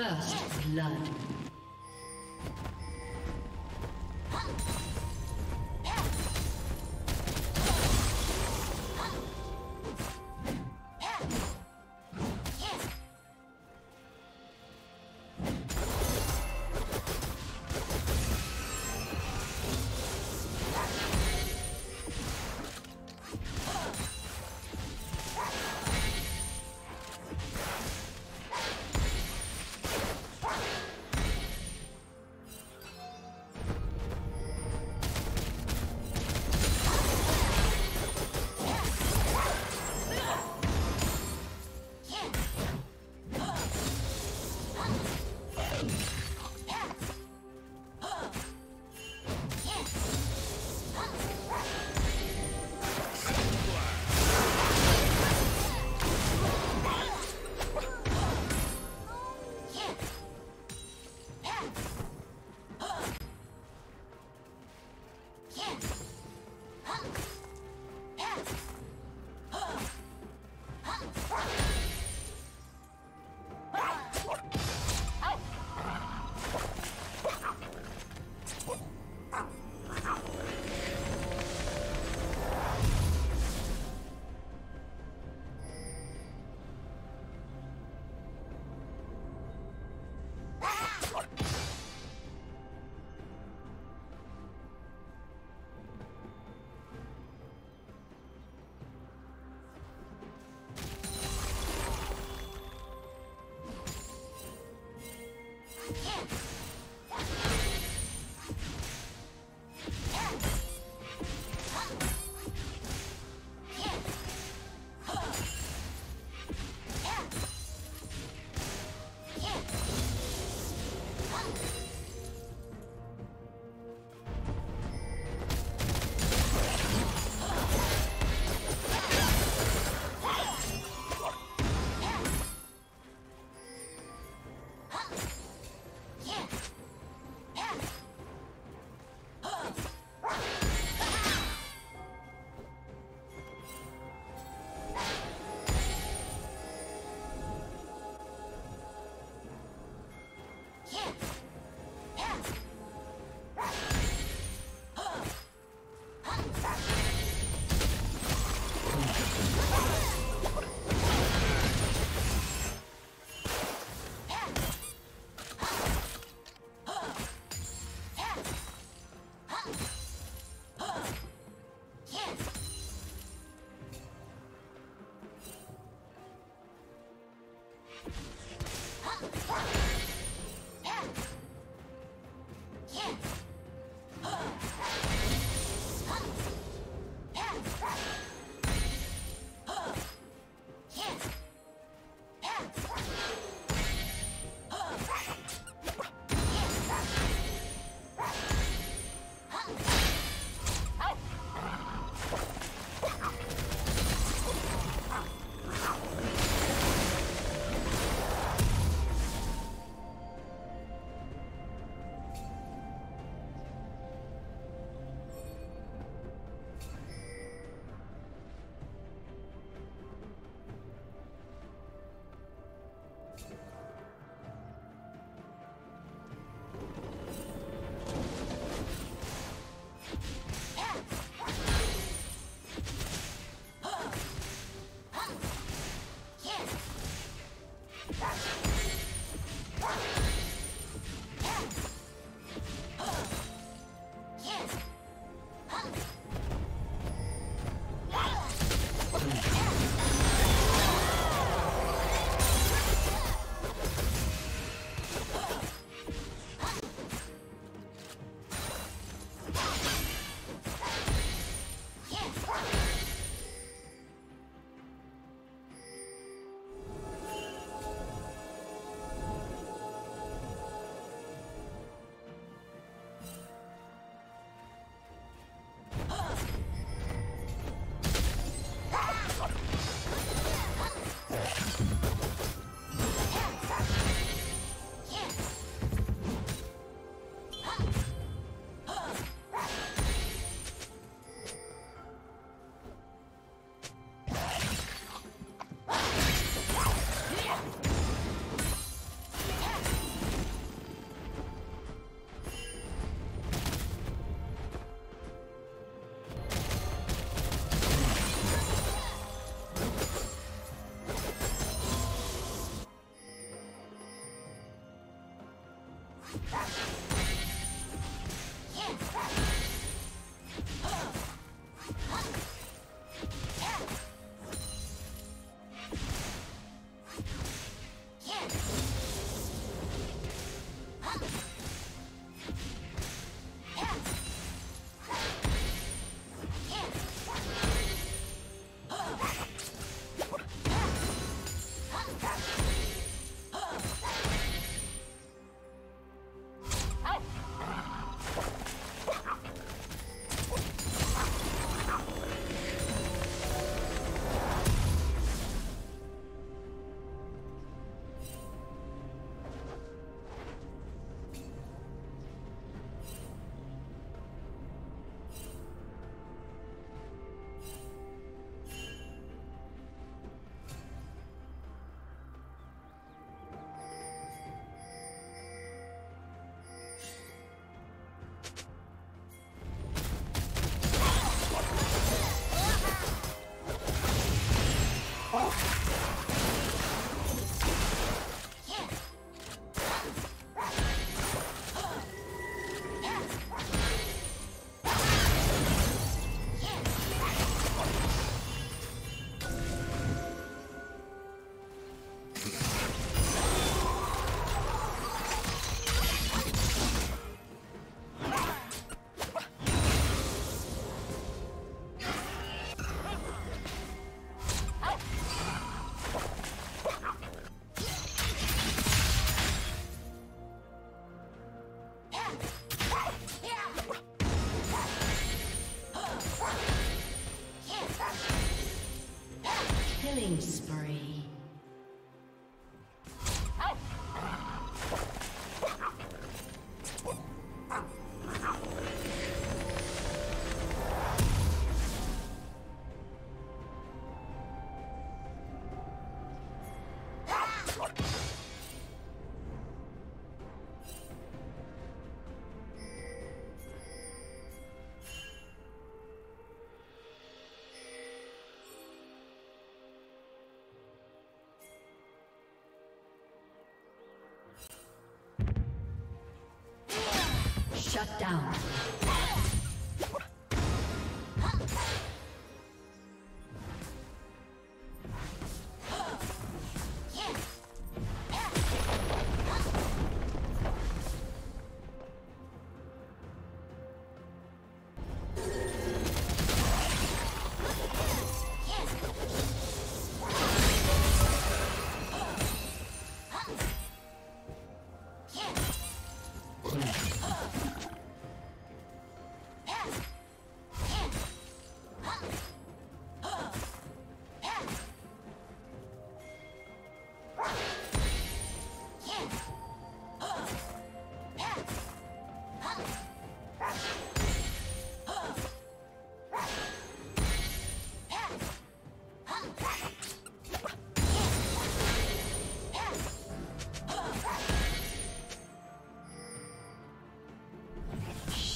First blood. Shut down.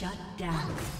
Down.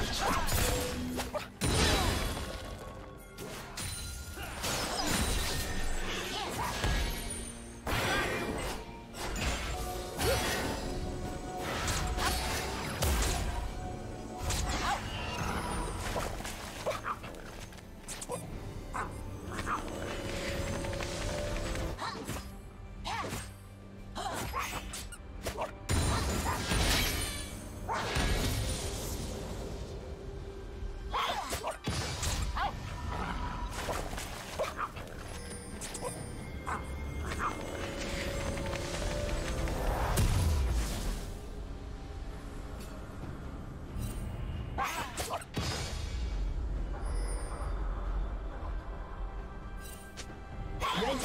Let's go.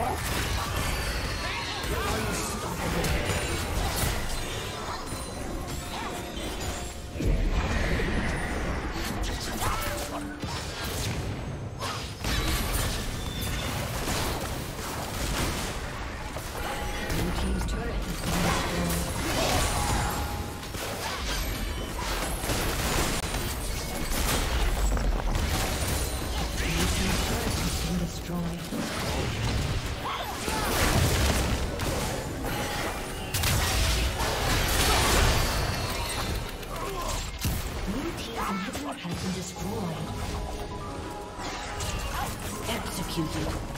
Oh. executed.